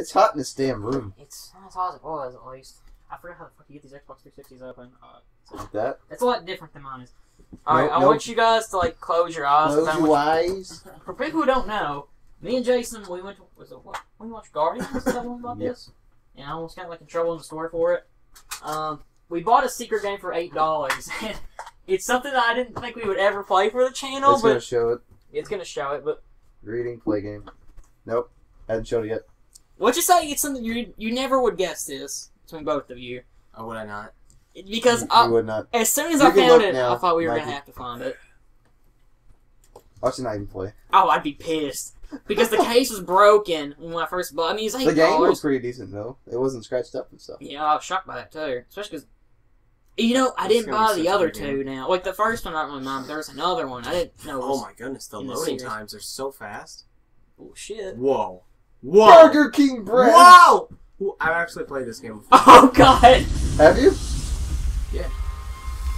It's hot in this damn room. It's not as hot as it was, at least. I forgot how the fuck you get these Xbox 360s open. Uh, Like that. it's a lot different than mine is. Alright, Nope, I nope. want you guys to, like, close your eyes. Close your eyes. you- For people who don't know, me and Jason, we went to, was it what? We watched Guardians or something about Yep. this? And I almost got, like, in trouble in the store for it. Um, we bought a secret game for $8. And it's something that I didn't think we would ever play for the channel, It's but gonna show it. it's gonna show it, but Reading play game. Nope. Hadn't showed it yet. What you say? It's something you you never would guess this between both of you Oh, would I not? because you, I, you would not. as soon as You I found it, now, I thought we were Mikey. gonna have to find it. Watch it not even play. Oh, I'd be pissed because the case was broken when I first bought. I mean, it's like The eight game was pretty decent though. It wasn't scratched up and stuff. Yeah, I was shocked by that too, especially because. You know, I It's didn't buy the other good two now. Like the first one, I don't really mind. but There's another one I didn't know. Oh Was, my goodness, the in the loading times are so fast. oh shit! Whoa. Whoa. Burger King bread. Whoa! Ooh, I've actually played this game before. Oh god! Have you? Yeah.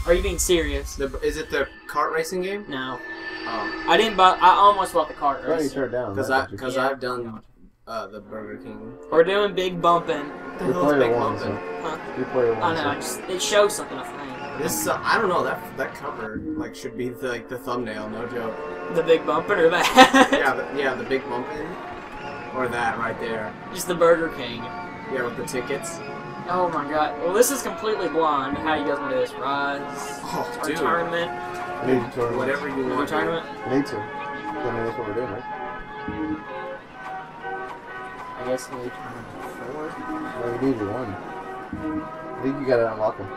Are you being serious? The, is it the kart racing game? No, Oh, I didn't buy. I almost bought the cart Why don't you turn it down? because I because yeah. I've done uh, the Burger King. We're doing big bumping. The We hell is played Big it once. Bumpin'? so- We played it I once. know. I just it shows something. I think This uh, I don't know that that cover like should be the, like the thumbnail, no joke. the big bumping or that. yeah, the, yeah, the big bumping, or that right there. Just the Burger King. Yeah, with the tickets. Oh my god. Well, this is completely blind. How you guys want to do this? Rise? Oh, dude. tournament? Need to tournament. Whatever you want. dude. tournament? We need to. I mean, that's what we're doing, right? I guess we'll tournament four. No, we needed one. I think you gotta unlock them.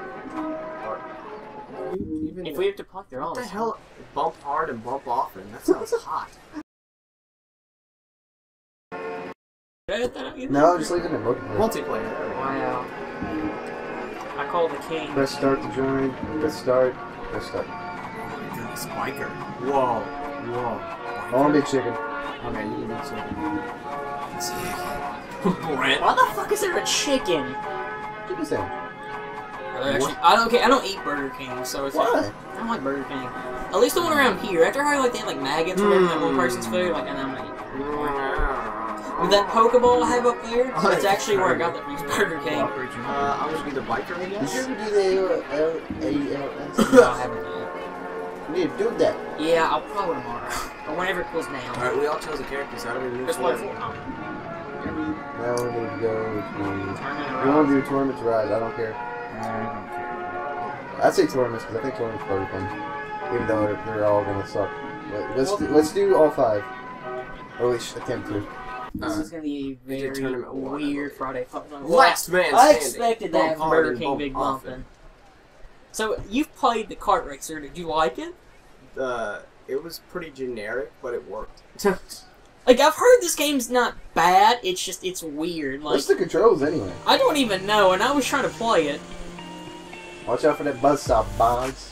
Even If we have to plug, they're all what the the hell? Bump hard and bump often. That sounds hot. No, I'm just leave it in multiplayer. Multiplayer. there we go. Wow. I call the king. Press start to join. Press start. Press start. Oh my goodness, biker. Whoa, whoa. I want to be chicken. Okay, you can do chicken. Brent. Why the fuck is there a chicken? Chicken sandwich. Actually, I don't. Okay, I don't eat Burger King, so it's. Why? I don't like Burger King. At least the one around here. After I heard like they had like maggots or whatever in that one person's food, like and I'm like. With that Pokeball I have up there, Oh, that's actually where I got that from Burger King. Uh, I'm gonna be the biker, I Did guess. you ever do the L A L S? No, I haven't yet. You need to do that. Yeah, I'll probably tomorrow. Or whenever it cools down. Alright, we all chose a character, so how do we move Just play forward? for Now we need to go to. Tournament We want around. to do tournaments rise. I don't care. I'd say tournaments because I think tournaments probably fun. Even though they're, they're all gonna suck. But let's do, let's do all five. Or we should attempt to. This Uh, is gonna be a we did very tournament one, weird believe. Friday fucking Last man I expected Bump that from Burger King bump Big often. Bumpin'. So you've played the kart racer. Did you like it? Uh, it was pretty generic, but it worked. Like I've heard this game's not bad. It's just it's weird. Like What's the controls anyway? I don't even know, and I was trying to play it. Watch out for that buzzsaw, Bonds.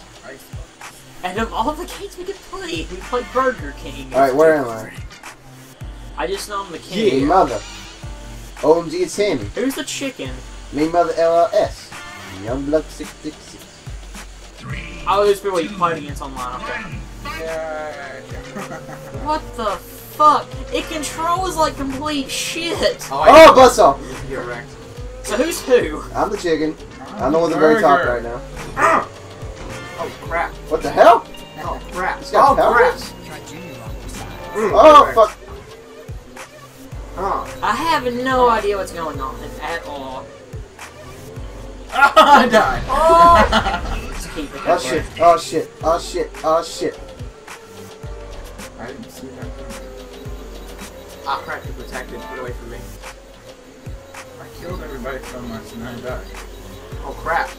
And of all the games we could play, we played Burger King. Alright, where am I? I just know I'm the Me king. mother. OMG, it's Sammy. Who's the chicken? Me mother LLS. Young Blood 666. Oh, those people you played against online. Okay. What the fuck? It controls like complete shit. Oh, buzzsaw! You're wrecked. So who's who? I'm the chicken. I'm the one at the very top right now. Oh crap! What the hell? Oh crap! It's got oh powers? crap! Oh, Mm, fuck. Oh. I have no idea what's going on at all. I died. Oh! Just keep it Oh shit, oh shit, oh shit, oh shit. I didn't see that. Ah crap! You're protected. Get away from me. I killed everybody so much and I died. Oh crap!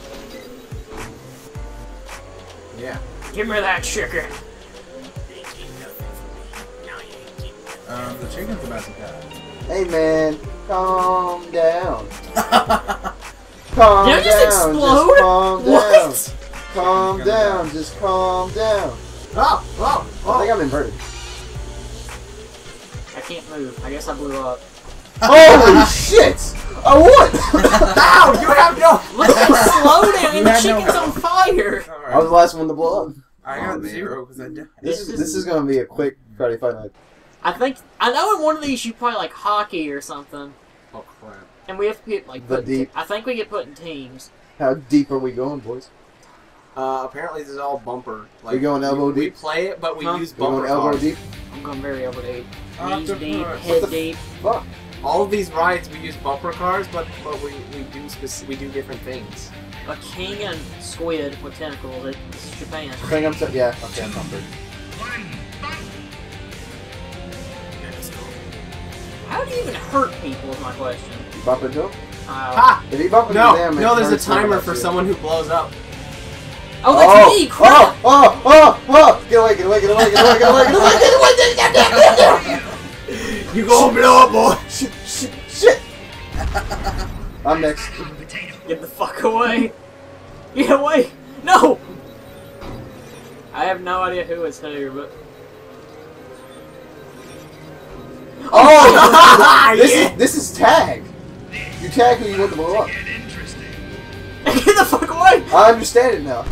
Yeah. Give me that chicken. Um, the chicken's about to die. Hey man, calm down. Calm Did I just down, explode? just calm down. What? Calm Gonna down, die. just calm down. Oh! Oh! oh. I think I'm inverted. I can't move. I guess I blew up. Holy shit! I won! Ow! You have no. Look at the slow down and the You had no chicken's on fire. I was the last one to blow up. I Oh, got man. zero because I died. This is this is gonna be a quick Friday Fight Night. I think I know in one of these you play like hockey or something. Oh crap. And we have to get like The deep. I think we get put in teams. How deep are we going, boys? Uh, apparently this is all bumper. Like We going elbow we, we play it, but we Huh? use We going bumper elbow cars. deep? I'm going very over deep. Knees Octopus. deep, What head the deep. Fuck. All of these rides we use bumper cars, but but we, we do speci- we do different things. A king and squid with tentacles. It's Japan. I think I'm. T- yeah. Okay, I'm comfort. Do you even hurt people is my question. You bump into them? Uh, If you bump into no, them, no, there's a timer for someone who blows up. Oh, that's oh, me! Oh, crap! Oh, oh, oh, oh! Get away, get away, get away, get away, get away, get away, get away, get away, You gonna blow up, boy! Shit, shit, shit! I'm next. Get the fuck away! Get away! No! I have no idea who it's here, but... Oh! this Yeah. is this is tag. You tag who you want to blow up. get the fuck away! I understand it now.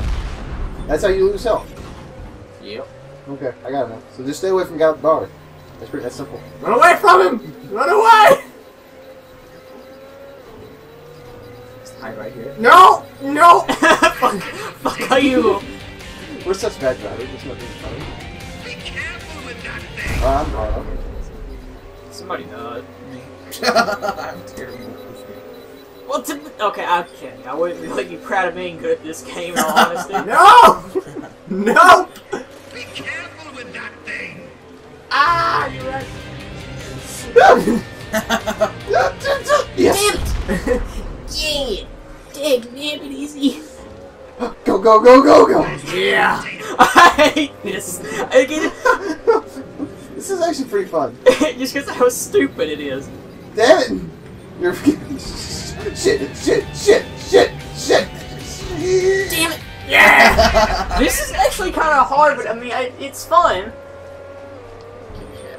That's how you lose health. Yep. Okay, I got it now. So just stay away from Gal Bar. That's pretty. That's simple. Run away from him! Run away! Hide right here. No! No! fuck, fuck are you? We're such bad drivers. It's not really funny. Oh, I'm hard. Somebody died. I'm terrible. Well, to, okay, I'm kidding. I wouldn't really be proud of being good at this game, in all honesty. No! No! Be careful with that thing. Ah! You're right. yes. Yeah! Dig, damn it easy. Go go go go go. Yeah! I hate this. I get this is actually pretty fun. Just because how stupid it is. Damn it! You're shit shit shit shit shit. Damn it! Yeah! this is actually kind of hard, but I mean, I, it's fun.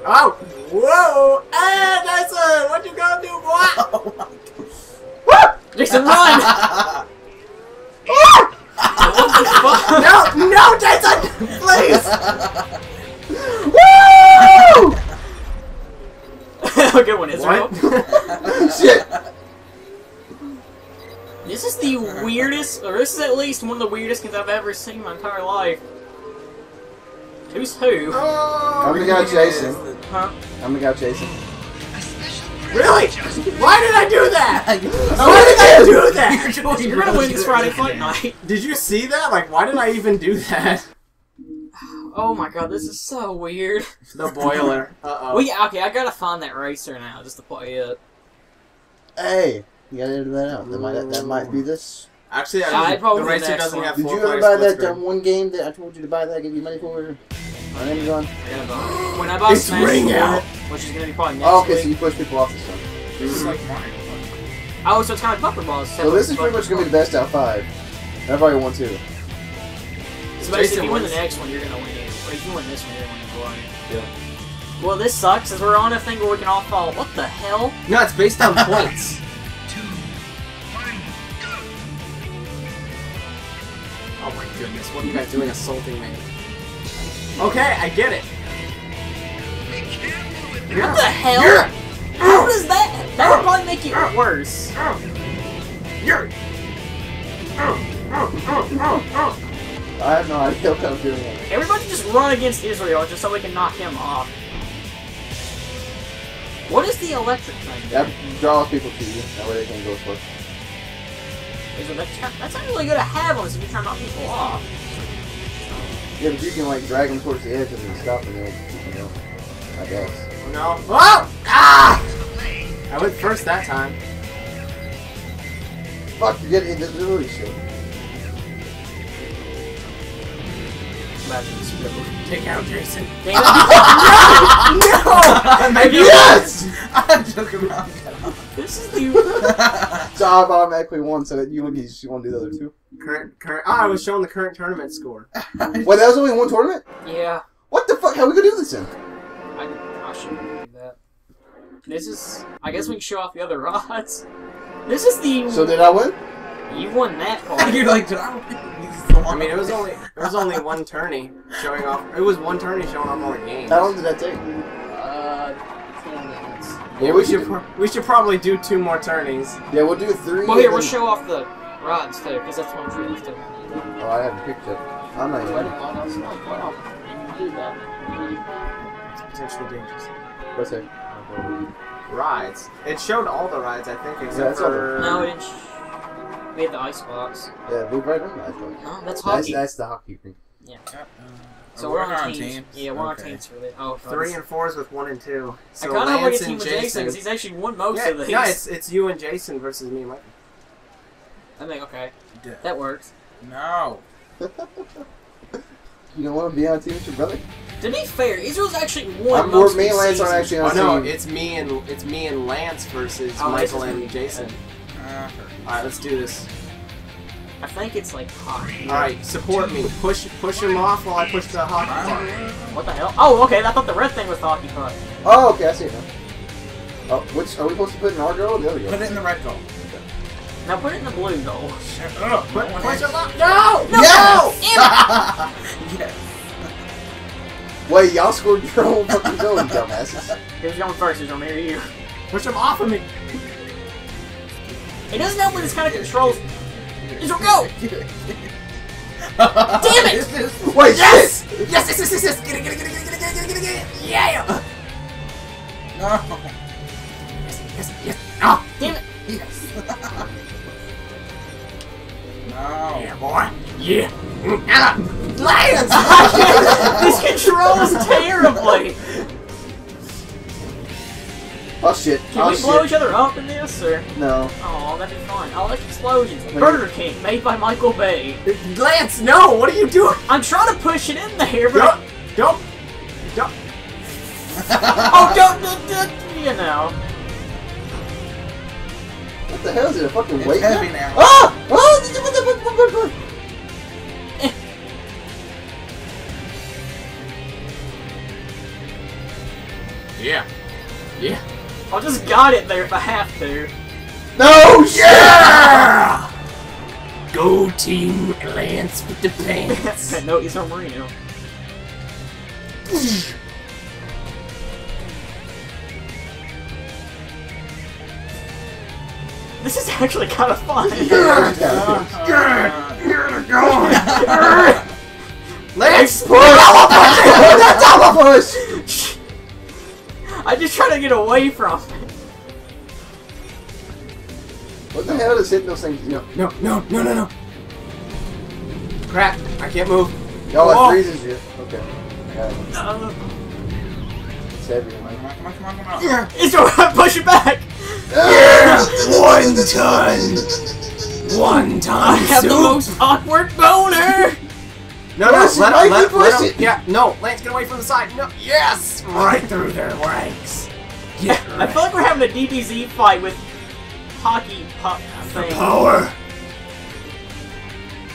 Oh! Whoa! Ah, that's a, what you gonna do, boy? Oh my god. Jason, run! what the fuck? no! No, Jason! Please! Weirdest, or this is at least one of the weirdest things I've ever seen in my entire life. Who's who? Oh, I'm the guy chasing. Huh? I'm the guy chasing. Really? Why did I do that? You- Why did I do that? You're You're gonna win this Friday. Fight Night. Did you see that? Like, why did I even do that? Oh my god, this is so weird. The boiler. Uh oh. Well, yeah, okay, I gotta find that racer now just to play it. Hey, you gotta edit that out. That might that might be this. Actually, Yeah, I I'd probably the do the racer doesn't one. have Did you ever buy that screen. um, one game that I told you to buy that I gave you money for on Amazon? I gotta buy- When I buy It's Smash ring 4, out. which is gonna be probably next Oh, okay, so you push people off the time. This is like Mario. Oh, so it's kind of like Bumper Balls. So this is pretty much gonna be the best out of five. I probably won two. So Jason if you win the next one, you're gonna win it. Or if you win this one, you're gonna win the one. Yeah. Well, this sucks, as we're on a thing where we can all fall. What the hell? No, it's based on points. Goodness, what are you guys doing assaulting me? Okay, I get it. Be What the hell? How does that? That would probably make it worse. I have no idea what I'm doing. Everybody just run against Israel just so we can knock him off. What is the electric thing? That draws people to you. That way they can go first. Is it that- that's not really good to have on us if you're trying to knock people off. Yeah, but you can like drag them towards the edge and then stop them. You know, I guess. No. Oh! Ah! I went first that time. Fuck, you're getting invisibility shit. Imagine this people. Take out Jason. Damn it. No! Yes! I'm joking around. This is the. So I've automatically won, so that you and you just want to do the other two. Current, current. Ah, I was showing the current tournament score. Wait, that was only one tournament? Yeah. What the fuck? How are we gonna do this then? I, I shouldn't do that. This is. I guess we can show off the other rods. This is the. So did I win? you won that part. You're like, did I win? I mean, it was only it was only one tourney showing off. It was one tourney showing off all the games. How long did that take? Uh, ten minutes. Yeah, We we should should. pro- we should probably do two more turnings. Yeah, we'll do three. Well, here, we'll then- show off the rods too, because that's one tree too. Oh, I haven't picked it. I'm not Why even. not? Why not? Do that. It's potentially dangerous. What's that? Rides. It showed all the rides, I think, except it's all the- for. No, it. Sh- we had the ice box. Yeah, move right on that. No, that's That's hockey. that's the hockey rink. So Oh, we're, we're on, on teams. teams? Yeah, we're on Okay. teams for this. Oh, Three and fours with one and two. So I kind of want Lance to team with Jason Jason. because he's actually won most yeah, of these. no, it's it's you and Jason versus me and Mike. I think okay, D- that works. No. You don't want to be on a team with your brother? To be fair, Israel's actually won I'm, most we're, me and Lance aren't seasons. actually Oh on a no, it's me and it's me and Lance versus Oh, Michael and Jason. Uh, All right, let's do this. I think it's like hockey. All right, support me. Push push him off while I push the hockey puck. What the hell? Oh, okay. I thought the red thing was the hockey puck. Oh, okay, I see it now. Oh, which are we supposed to put in our goal or the other goal? put it in the red goal. Now put it in the blue goal. Shut up. Put, No push has- him up. No! No! Yes! Yes. Wait, y'all scored your own fucking goal, you dumbasses. Who's going first? Israel, me or you? Push him off of me. It doesn't help when this kind of controls. Israel, go! Damn it! Wait, Yes! shit! Yes! Yes! Yes! Yes! Yes! Get it! Get it! Get it! Get it! Get it! Get it! Get it! Yeah! No. Yes! Yes! Yes! Oh! Damn it! Yes. no. Yeah, boy! Yeah! Ah! Lance! this controls terribly. Oh shit. Can oh we blow shit. each other up in this, or? No. Oh, that'd be fun. I like explosions. Wait. Burger King, made by Michael Bay. Lance, no! What are you doing? I'm trying to push it in there, but Don't! Don't! Don't! oh, don't, don't, don't, you know. What the hell is it? A fucking It's weight? heavy now. Ah! Oh! Yeah. Yeah. I just got it there if I have to. No! Yeah! Go team Lance with the pants. no, he's from Marino. This is actually kind of fun. Oh, Lance! Push! Double push! I just try to get away from it. What the hell is hitting those things? No, no, no, no, no, no. Crap, I can't move. Y'all Oh. it freezes you. Okay. Uh, It's heavy. Come man. on, come on, come on, come on. Yeah. it's alright, push it back. Yeah! One ton! One ton! I have the most awkward boner. No, no, Push it, let, let, let him. Yeah, no, Lance, get away from the side. No, yes! Right through their legs. Get I feel like we're having a DBZ fight with hockey puck thing. power.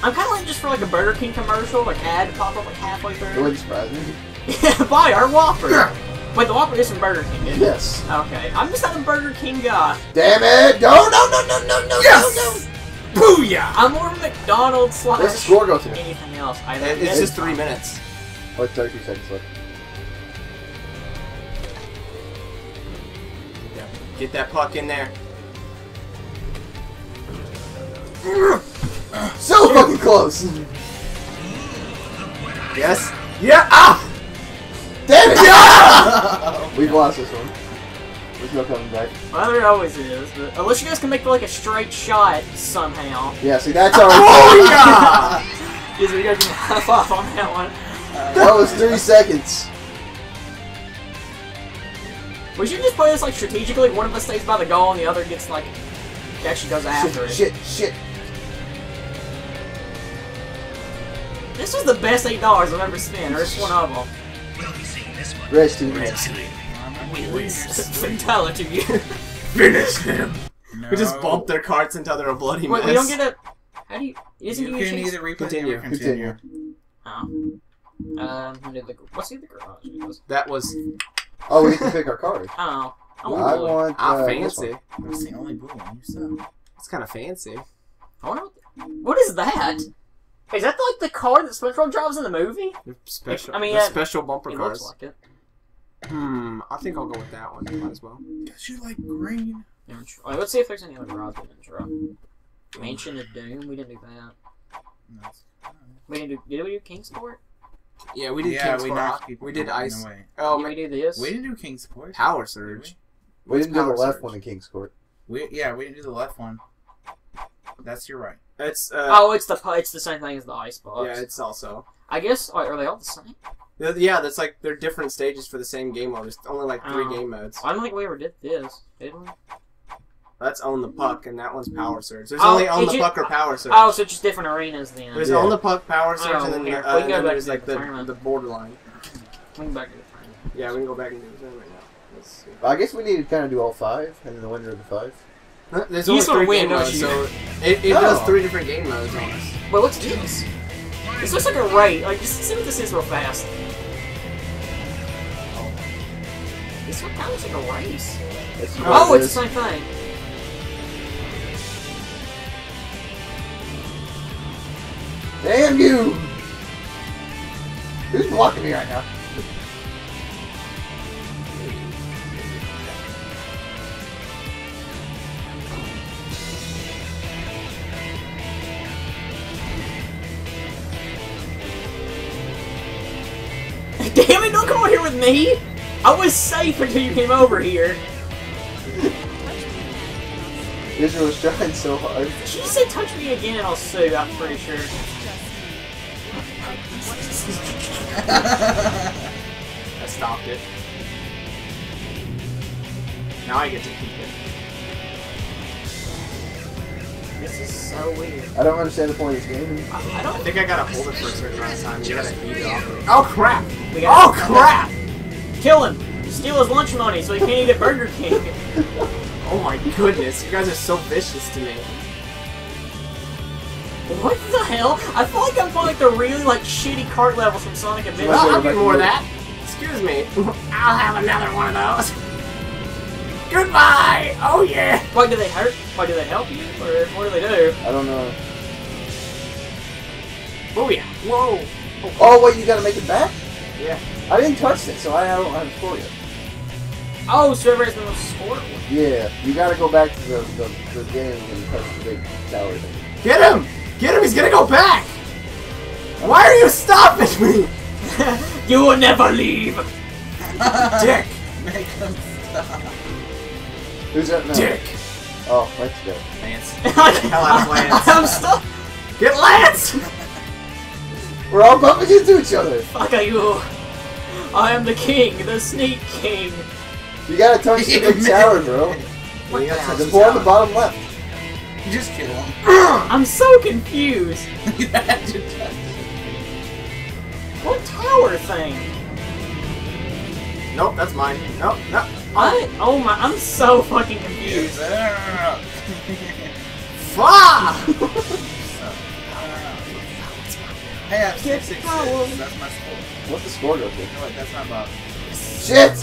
I'm kind of like just for like a Burger King commercial, like ad pop up like halfway through. It wouldn't surprise me. yeah, Buy our Whopper. Wait, the Whopper is from Burger King. Isn't it? Yes. Okay, I'm just not a Burger King guy. Damn it! No, no, no, no, no, no, Yes! Booyah! I'm more of a McDonald's slash Where's the score go to? anything else. I It- It's just three minutes. Oh, 32 seconds left. Get that puck in there. So fucking close! Yes. Yeah. Ah! Damn it! We've lost this one. There's no coming back. Well, there always is, but unless you guys can make like a straight shot somehow. Yeah, see, that's our. Booyah! Is you guys can high five on that one. that was three seconds. We should just play this like strategically. One of us stays by the goal and the other gets like actually goes after Shit, it. shit, shit. This was the best eight dollars I've ever spent, or it's one of them. We'll be seeing this one. Red team. Fatality. Finish him. No. We just bump their carts until they're a bloody Wait, mess. we don't get a. How do you? Isn't You you, can a either replay Continue. or continue. continue. Oh. Um, who did the what's the other garage? That was Oh, we get to pick our card. Oh, I I want blue. want. ah Uh, this fancy. one. That's the only blue one you saw. It's kind of fancy. I wonder what, the, what is that? Is that like the car that SpongeBob drives in the movie? Special. I mean, the uh, special bumper It cars. looks like it. Hmm, I think I'll go with that one. Might as well. Because you like green. Intro. Alright, let's see if there's any other rods in intro. Mansion of Doom. We didn't do that. No. We didn't do. Did we do Kingsport? Yeah, we did yeah, we Kingsport. knocked people. We did Ice. No. Oh, Did we do this? We didn't do Kingsport. Power did Surge. We didn't do the Power left Surge? one in Kingsport. We yeah, we didn't do the left one. That's your right. It's uh, Oh, it's the it's the same thing as the ice box. yeah, it's also I guess. Oh, are they all the same? Yeah, yeah. That's like they're different stages for the same game mode. There's only like three Oh. game modes. I don't think we ever did this, did we? That's own the puck, and that one's power surge. There's Oh, only own the you- puck or power surge. Oh, so just different arenas then. there's Yeah. own the puck, power surge, Oh, and then, here. uh, We can and go then back there's like the the, the borderline. We can back to the tournament. Yeah, we can go back and do the tournament now. Let's see. I guess we need to kind of do all five, and then the winner of the five. Huh, There's You only just wanna three win, game modes, so it, it No. does three different game modes on us. Wait, what's this? This looks like a raid. Like, just see what this is real fast. This one kind of looks like a race. It's Oh, it's the same thing. Damn you! Who's blocking me right now? Me! I was safe until you came over here. Israel was trying so hard. She said touch me again and I'll sue, I'm pretty sure. I stopped it. Now I get to keep it. This is so weird. I don't understand the point of this game. I, I I don't think I gotta hold it for a certain amount of time. You gotta beat it off. Oh crap! We Oh crap! Kill him! Steal his lunch money so he can't eat at Burger King. Oh my goodness, you guys are so vicious to me. What the hell? I feel like I'm playing like the really like shitty cart levels from Sonic Adventure. Well, I'll back get more of that. Excuse me. I'll have another one of those. Goodbye! Oh yeah! Why do they hurt? Why do they help you? Or what do they do? I don't know. Oh yeah! Whoa! Oh, wait, you gotta make it back? Yeah. I didn't touch it, so I don't have a score yet. Oh, so everybody's the most sport one. Yeah, you gotta go back to the, the, the game and touch the big tower thing. Get him! Get him! He's gonna go back! Why are you stopping me? you will never leave! Dick! Make him stop. Who's that now? Dick! Oh, let's go. Lance. hell out of Lance. I'm stuck. Get Lance! We're all bumping into each other. Fuck you. I am the king, the sneak king. You gotta touch the big tower, bro. What The one on the bottom left. You just kill him. I'm so confused. you had to touch What tower thing? Nope, that's mine. Nope, no. I oh my I'm so fucking confused. Fuck! Hey, I have Get 666. That's my score. What's the score go to? No, wait, that's not Bob. Shit!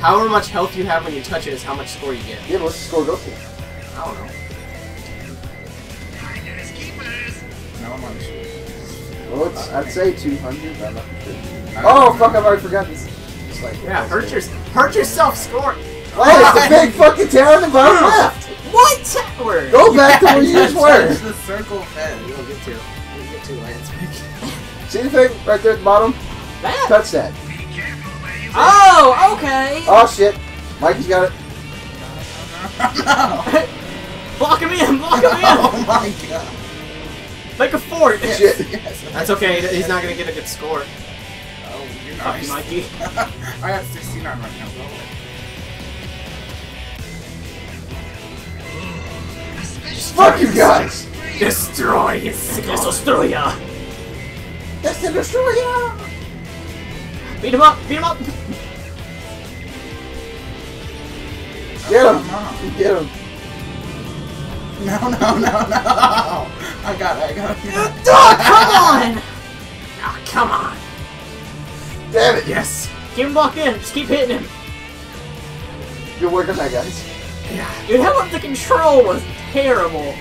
However much health you have when you touch it is how much score you get. Yeah, but what's the score go to? I don't know. Finders keepers. No, I'm on the shoot. Well, it's, I'd say 200, I'm not sure. Oh, fuck, I've already forgotten this. It's like, Yeah, hurt, your, hurt yourself, score! Oh, it's the big fucking tower on the bottom left! What tower? Go back to where you just were! The circle head. You don't get to. You don't get to, Lance. See the thing right there at the bottom? That? Touch that. Be careful where you Oh, okay. Oh shit. Mikey's got it. no! block him in, block him in. Oh my god. Make a fort. Shit. Yes. That's okay, he's not gonna get a good score. Oh, you're Fuck nice. you, Mikey. I have 69 right now. Go away. Fuck you guys! Destroy his This will destroy ya. That's the destroyer! Beat him up, beat him up. Get Come him! on. Get him! No, no, no, no! I got it, I got it. Oh, come on. Ah, come on! Damn it! Yes! Keep him blocked in. Just keep hitting him. Good work on that, guys. Yeah. Dude, how about the control was terrible?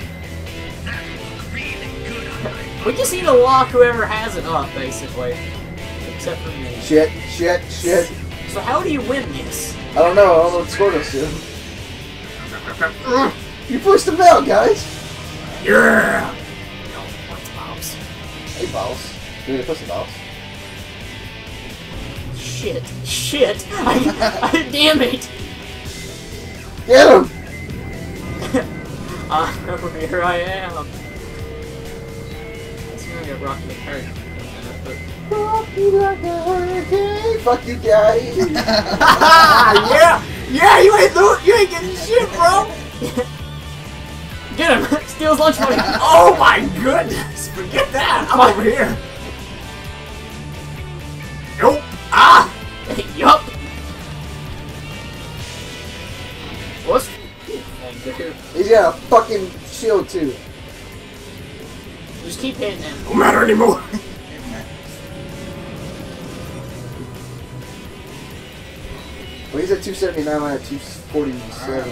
We just need to lock whoever has it up, basically. Except for me. Shit, shit, shit. So how do you win this? I don't know. I don't know what score goes to. You pushed him out, guys. Yeah! No, what's mouse? Hey, Boss. Give me the pussy, Boss. Shit. Shit. I, I, damn it. Get him! Uh, here I am. Let's gonna get Rocky McHurry. Rock you like a hurricane. Fuck you, guys. yeah! Yeah, you ain't do you ain't getting shit, bro! Get him! Steals lunch money! Oh my goodness! Forget that! I'm over here. Nope. Ah! yup! What's? He's got a fucking shield, too. Just keep hitting him. Don't matter anymore. Well, he's at 279, I'm at 247.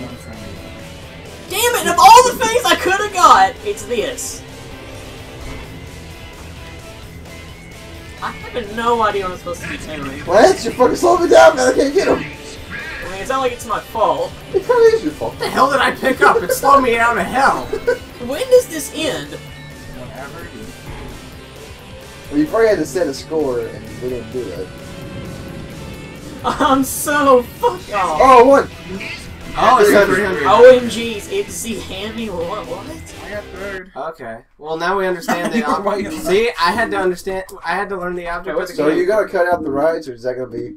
Damn it! Of all the things I could have got, it's this. I have no idea what I'm supposed to be doing. What? You're fucking slowing me down, man. I can't get him. I mean, it's not like it's my fault. It probably is your fault. What the hell did I pick up? It slowed me down to hell. When does this end? Whatever it is. Well, you probably had to set a score, and we didn't do that. I'm so fuck off. Oh, one. Oh, it's 300. 300. OMGs, it's the Hammy what? What? I got third. Okay. Well, now we understand the You object. See, I had to understand. I had to learn the object. what's the So game. you gotta cut out the rides, or is that gonna be?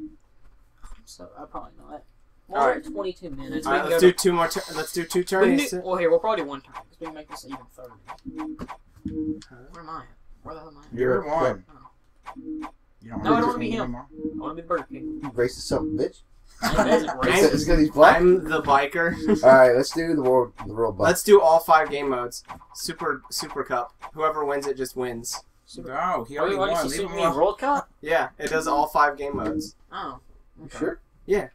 So I probably not. Well, All we're right. at 22 minutes. All we right, can let's do to- two more. Tur- let's do two turns. do- well, here we'll probably do one turn because we can make this even 30. Where am I? Where the hell am I? You're You're one. Oh. You don't No, I don't want wanna be him. anymore. I want to be the Burger King. Racist something, bitch. That isn't It's racist. because he's black. I'm the biker. All right, let's do the world, the world buck. let's do all five game modes. Super Super Cup. Whoever wins it just wins. No, he Oh, already you won. Leave him in alone. World Cup? Yeah, it does all five game modes. Oh. Okay. sure? Yeah.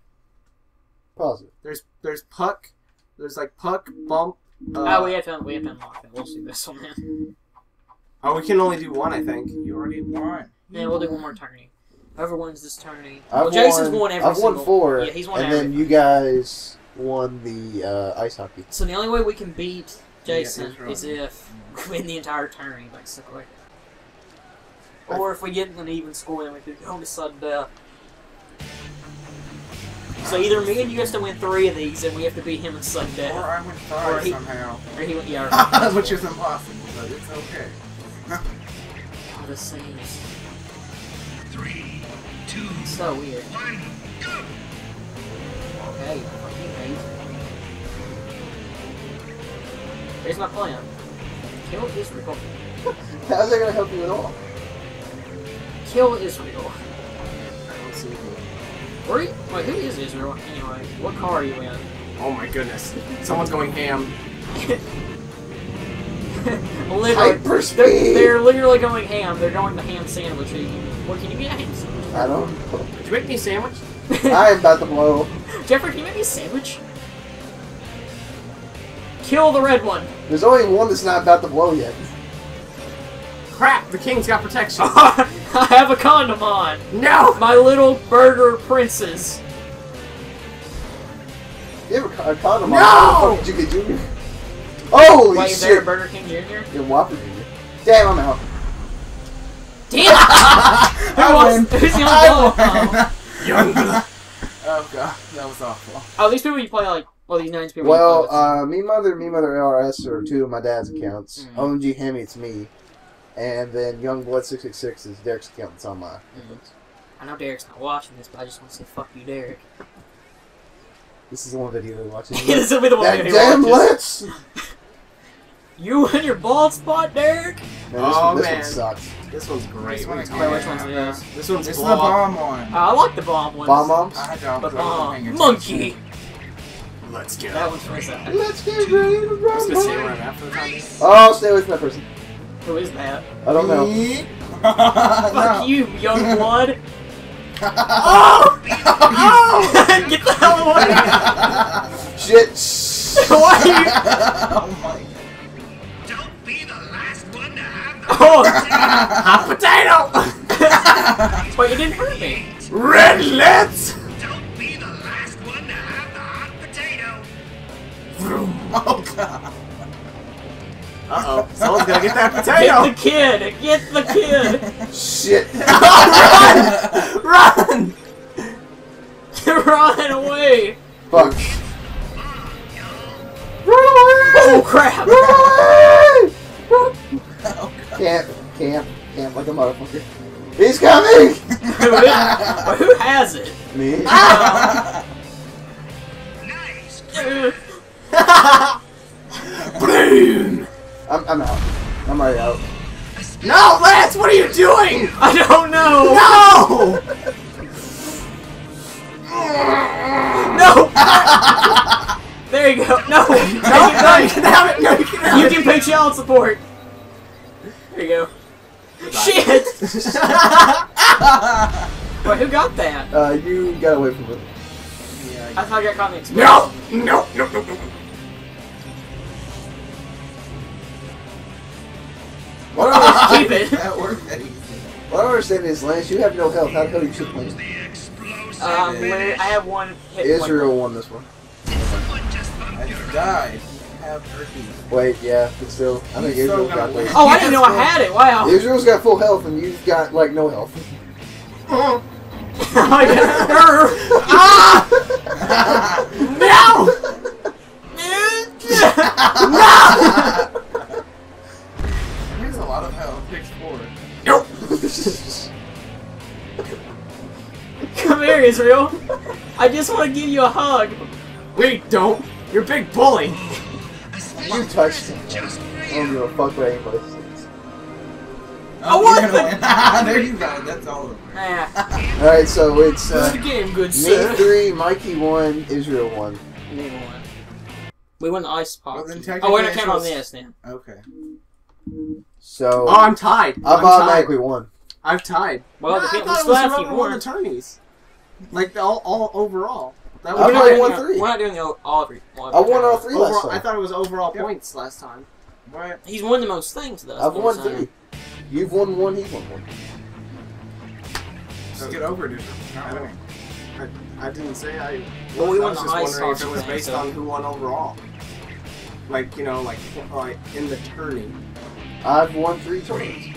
Positive. There's there's puck. There's like puck bump. Uh, oh, we have to we have to unlock it. We'll see this one then. oh, we can only do one, I think. You already won. Yeah, we'll do one more tourney. Whoever wins this tourney. I've well, Jason's won, won every I've won four, Yeah, he's won and every. then you guys won the uh, ice hockey. So the only way we can beat Jason that's right. is if we win the entire tourney, basically. Or if we get an even score, then we could go to sudden death. So either me and you have to win three of these, and we have to beat him in sudden Or death. I went Or he- somehow. Or he went, yeah. Which is impossible, but it's okay. God, this seems Three, two, so weird. one, go! Okay, fucking hate. Here's my plan. Kill Israel. How's that gonna help you at all? Kill Israel. I don't see it. Where are you, wait, who is Israel anyway? What car are you in? Oh my goodness. Someone's going ham. literally, Hyperspeed! they're, they're literally going ham. They're going to ham sandwich. Are you- What can you get a ham sandwich? I don't know. Did you make me a sandwich? I am about to blow. Jeffrey, can you make me a sandwich? Kill the red one. There's only one that's not about to blow yet. Crap! The king's got protection. I have a condom on. no! My little burger princess. You have a, a condom No! on. How the did you get Junior? Holy Wait, is there shit! Burger King Jr.? You're Whopper Junior. Damn, I'm out. Damn! Who I wants, win. who's the only I one? won. Young Oh god, that was awful. Oh, these people you play like, well, these names people. Well, uh, me mother, me mother LRS are two of my dad's accounts. Mhm. OMG Hemi, it's me. And then Young Blood 666 is Derek's account that's on my. with. I know Derek's not watching this, but I just want to say fuck you, Derek. This is the one video they're watching. this will be the one that that he damn watches. Let's! You and your bald spot, Derek. Man, this, Oh, one, this man. one sucks. This one's great. This one What is are you talking Wait, which about? one's this? This one's It's the bomb one. Uh, I like the bomb ones. Bomb bombs? I don't But because I wasn't paying bomb monkey. Let's go. That one's for that. Let's get ready to I'm just gonna stay run. where I'm at for the time being. Oh, stay with that person. Who is that? I don't know. Fuck you, young blood. oh! oh! Get the hell away! Shit! Why are you? Oh my. Don't be the last one to have the oh, hot potato. That's why you didn't hurt me. Red lips. Don't be the last one to have the hot potato. Oh god. Uh oh. Someone's gonna get that potato! Get the kid! Get the kid! Shit. Run! Run run away! Fuck. Run! away! Oh crap! Run Oh, Camp, camp, camp like a motherfucker. He's coming! who, is, who has it? Me? Nice. Boom! I'm, I'm out. I'm already out. No, Lance, what are you doing? I don't know! No! No! there you go. No! No, no, you can have it. No, you can have You it. can pay child support. There you go. Shit! Wait, who got that? Uh, you got away from it. yeah, I thought I got caught in the express. No! No, no, no, no. I Keep it. that worked that easy. what I don't understand is, Lance, you have no health. How the hell do you shoot planes? The explosive. Um, literally, I have one hit. point. Israel won this one. Someone just bumped I your died. Have herpes. Wait, yeah, but still, I think You still Israel's got gotta this. win. Oh, I didn't know I had it. Wow. Israel's got full health and you've got like no health. Oh, yeah. Ah! No! Here's Come here, Israel. I just want to give you a hug. Wait, don't. You're a big bully. You touched him. I don't give a fuck what anybody says. Oh, what the? there you go. That's all of it. Alright, so it's. Uh, the game, good sir. Me 3, Mikey 1, Israel 1. We won. We won ice pop. Well, oh, we're gonna count on now. Okay. So. Oh, I'm tied. I'm tied. We won. I've tied. Well, No, the I people thought it still have whoever won more. the tourneys. Like the all, all overall. That I was not probably doing won the- three. We're not doing the all, all every. All I won all three last overall. I thought it was overall Yep. points last time. What? He's won the most things, though. I've won I'm saying. three. You've won one, he won one. Just get over it. dude. I. I, I didn't say I. Well, we I won was the just wondering if it was based so- on who won overall. Like you know, like like in the tourney. I've won three tournaments.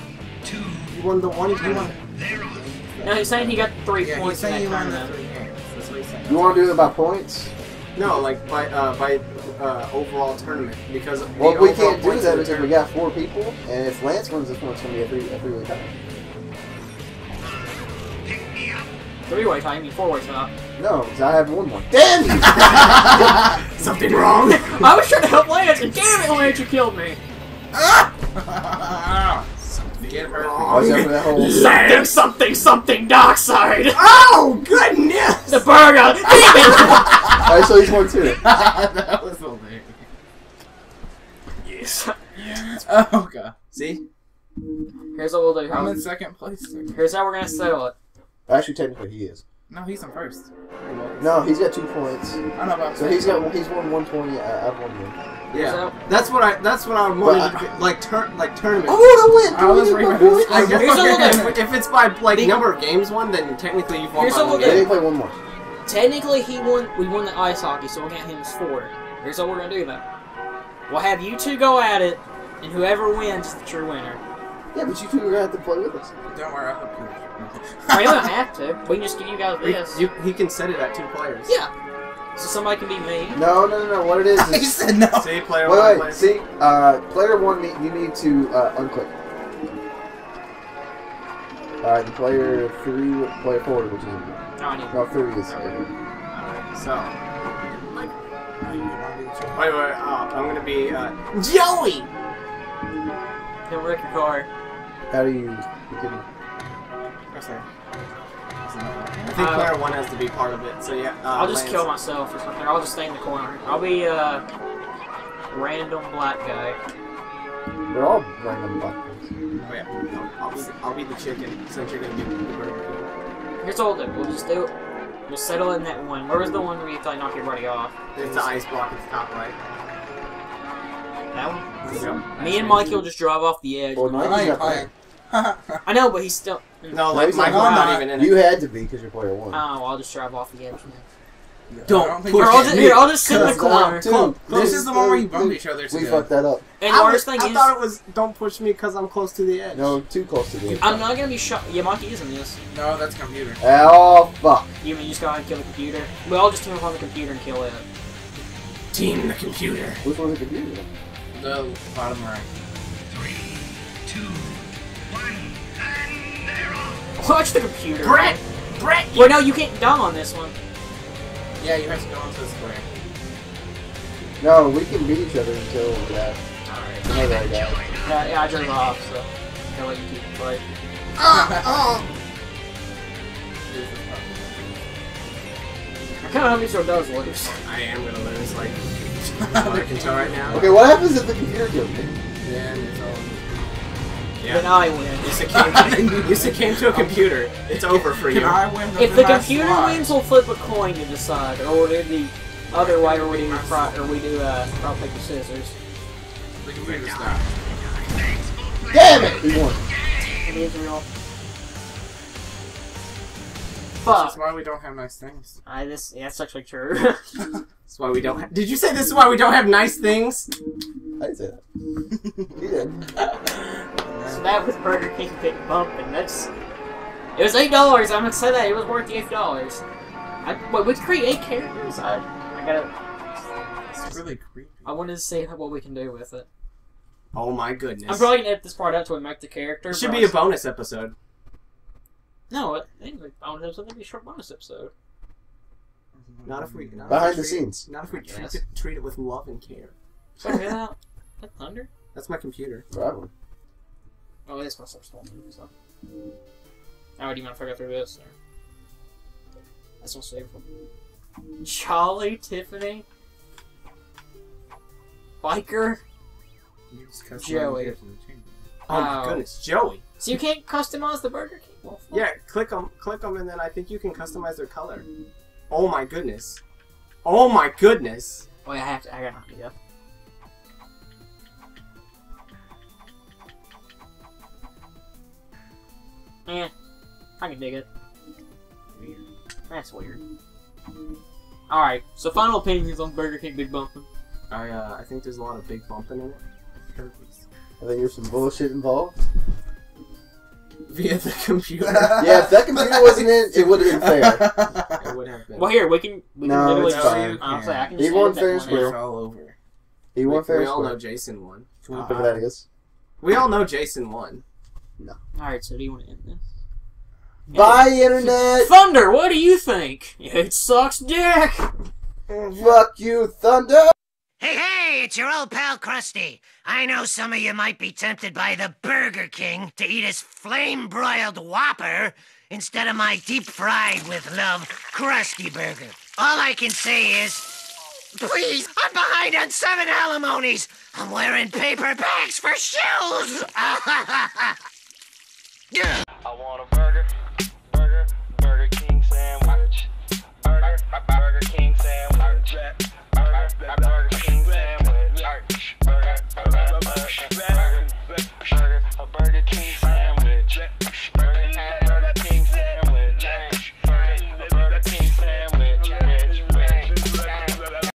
Two. You won the one. You won. They're on. No, he's saying he got three Yeah, points in saying you that won tournament. three games. That's what he's saying. You want to do it by points? No, like by uh, by uh, overall tournament because Well, the we can't do that because we tournament- got four people, and if Lance wins this one, it's gonna be a three a three way tie. Pick me up. Three-way tie, I mean four-way tie. No, because I haven't won one. Damn you! something wrong. I was trying to help Lance, and damn it, Lance, you killed me. Get her. Watch out for that whole. Something, something, something, dark side. oh goodness! The burger. Damn it. Alright, so he's won two. that was hilarious. yes. Oh god. See, Here's what we'll do. I'm How, in second place. here's how we're gonna settle it. Actually, technically, he is. No, he's in first. No, he's got two points. I know about So he's got he's won 120. Uh, I've won one. yeah, So- that's what I that's what I wanted. But to like turn like tournaments. I want to I win. was dude. reading Come on, this. I boy. guess Here's what we'll if, if it's by like The- number of games won, then technically you've won Here's by what one we'll They game. play one more. Technically, he won. We won the ice hockey, so we'll count him as four. Here's what we're gonna do though. We'll have you two go at it, and whoever wins is the true winner. Yeah, but you two are gonna have to play with us. Don't worry, I'll help you. I don't have to. We can just give you guys He, this. you, he can set it at two players. Yeah. So somebody can be me. No, no, no, no. What it is he is. said no. See, player Wait, one wait. plays. See, uh, player one, ne- you need to uh, unclick. Alright, and player three, player four, which is No, I need. no three is. Alright, so you want to do the trick? wait, wait. Uh, I'm gonna be uh, Joey. Don't wreck your car. How do you? You can. Press there. That's another one. I think Uh, player one has to be part of it. So yeah, uh, I'll just Lance. kill myself or something. I'll just stay in the corner. I'll be uh random black guy. They're all random buttons. Oh, yeah. I'll, I'll, be, I'll be the chicken since you're gonna be the bird. Here's all we'll. We'll just do. We'll settle in that one. Where was the one where you thought you knocked everybody off? King. It's the ice block at the top right. That one. Yep. Me and Mikey will just drive off the edge. Well, I Mikey's ain't not playing. playing. I know, but he's still. No, No, like he's. Michael's I'm not not. even in it. You had to be because you're player one. Oh, well, I'll just drive off the edge. Don't I don't think push Here, you I'll just, here, I'll just sit in the Cause corner. Dude, This is the one where you dude, bump each other We fucked that up. And the I, worst thing I is, thought it was don't push me because I'm close to the edge. No, too close to the edge. I'm not gonna be shot. Yamaki isn't this. No, that's computer. Oh, fuck. You mean you just gotta kill the computer? We all just team up on the computer and kill it. Team the computer. Which one's the computer? The bottom right. Three, and they're. Watch the computer. Brett! Brett! Wait, no, you can't dumb on this one. Yeah, you have to go into the square. No, we can beat each other until that. Alright. Another guy. Yeah, yeah, I drove off, so. I'll let you keep the fight. Uh, uh. I kinda hope Mr. does lose. I am gonna lose, like, I can tell right now. Okay, what happens if the computer kills me? Yeah, it's all. Then Yeah. I win. You succumbed, you succumbed to a computer. It's over for you. Can I win If the computer slot? wins, we'll flip a coin to decide, or we'll do the other way, or we do fro- or we do uh, rock paper scissors. The computer's not. Damn it! We won. It is real. That's Fuck. why we don't have nice things. I this yeah, that's actually true. That's why we don't. Ha- did you say this is why we don't have nice things? I didn't say that. He did. so that was Burger King Big Bump, and that's it was eight dollars. I'm gonna say that it was worth the eight dollars. I what we create characters. I I gotta. It's really creepy. I wanted to see what we can do with it. Oh my goodness. I'm probably gonna edit this part out to make the character. It should be a bonus episode. No, it ain't a bonus episode. It'd be a short bonus episode. Not if we. Not if Behind we the treat- scenes. Not if we treat it, treat it with love and care. Sorry, hear that? That thunder? That's my computer. Probably. Oh, this must have stolen me, so. Now, do you mind if I go through this? Or... That's not safe. Charlie, Tiffany, Biker. You just cut Joey. some ideas in the chamber. Oh my oh. goodness, Joey. So you can't customize the Burger King? Well. Yeah, click them, click them, and then I think you can customize their color. Oh my goodness. Oh my goodness. Wait, I have to. I got an idea. Eh, I can dig it. Weird. That's weird. Alright, so final opinions on Burger King Big Bumpin'. I uh, I think there's a lot of big bumping in it. I think there's some bullshit involved. Via the computer. Yeah, if that computer wasn't in, it would have been fair. it would have been. Well, here, we can. We can No, literally it's just- fine. I'll say, I can He just won edit that fair and square. It's all over. He we, won fair we and all know. Jason won. Whatever that is. We all know Jason won. No. Alright, so do you want to end this? Bye, internet. Thunder, what do you think? It sucks dick! Fuck you, Thunder. Hey, hey, it's your old pal Krusty. I know some of you might be tempted by the Burger King to eat his flame broiled Whopper instead of my deep fried with love Krusty Burger. All I can say is, please, I'm behind on seven alimonies. I'm wearing paper bags for shoes. I want a burger, burger, Burger King sandwich. Burger, Burger King sandwich. Burger, Burger King Burger, a Burger King sandwich.